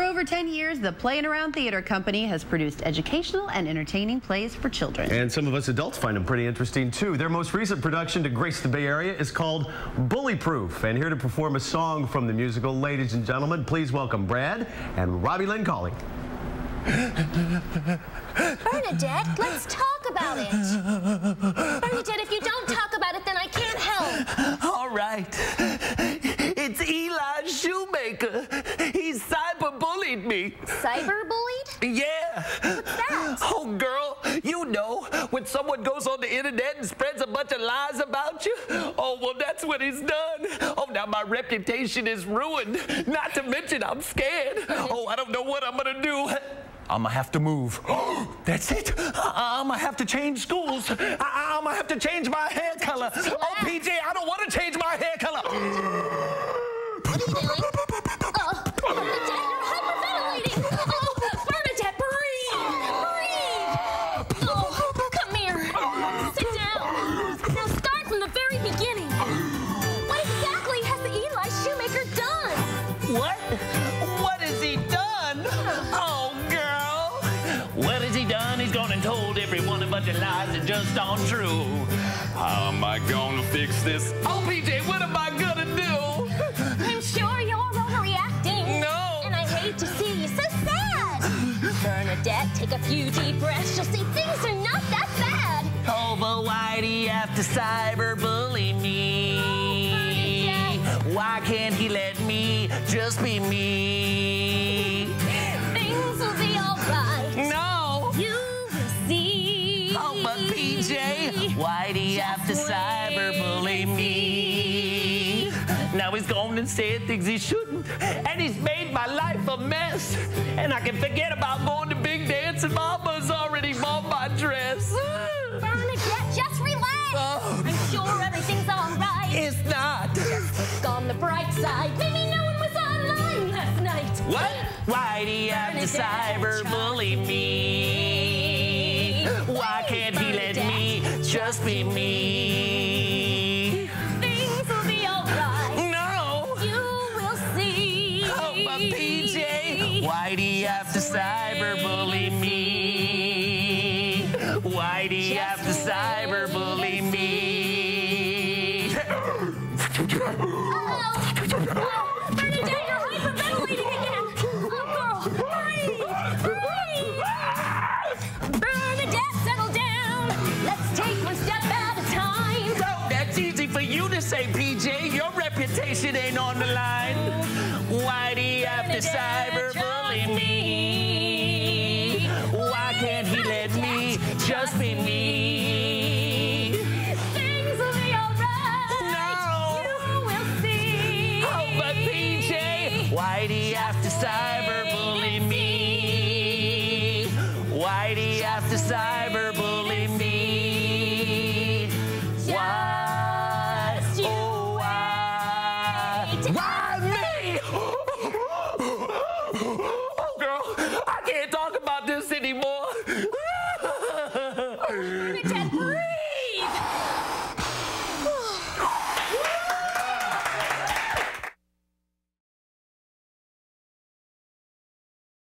over 10 years, the Play'N Around Theater Company has produced educational and entertaining plays for children. And some of us adults find them pretty interesting too. Their most recent production to grace the Bay Area is called Bullyproof. And here to perform a song from the musical, ladies and gentlemen, please welcome Brad and Robbie Lynn Colley. Bernadette, let's talk about it. Bernadette, if you don't talk about it, then I can't help. All right. It's Eli Shoemaker. Me. Cyberbullied? Yeah. What's that? Oh, girl, you know when someone goes on the internet and spreads a bunch of lies about you? Oh, well, that's what he's done. Oh, now my reputation is ruined. Not to mention I'm scared. Oh, I don't know what I'm going to do. I'm gonna have to move. That's it. Uh-uh, I'm gonna have to change schools. Uh-uh, I- am gonna have to change my hair color. Oh, PJ, I don't want to change my hair color. What are you doing? Done? And told everyone a bunch of lies that just aren't true. How am I gonna fix this? Oh, PJ, what am I gonna do? I'm sure you're overreacting. No. And I hate to see you so sad. Bernadette, take a few deep breaths. You'll see things are not that bad. Oh, but why do you have to cyberbully me? Bernadette. Why can't he let me just be me? Why do you have to Just cyberbully me? Now he's gone and said things he shouldn't, and he's made my life a mess. And I can forget about going to big dance, and Mama's already bought my dress. Bernadette, just relax. Oh. I'm sure everything's alright. It's not. Look on the bright side. Maybe no one was online last night. What? Why do you have to cyberbully me? Why can't he just be me? Things will be alright. No. You will see. Oh, but PJ, why do you have to cyberbully me? Why do you have to cyberbully me? PJ. Your reputation ain't on the line. Why do you have to cyberbully me? Why can't he let me just be me? Things will be alright. No. You will see. Oh, but PJ, why do you have to cyberbully me? Why do you have to cyberbully me? Wow!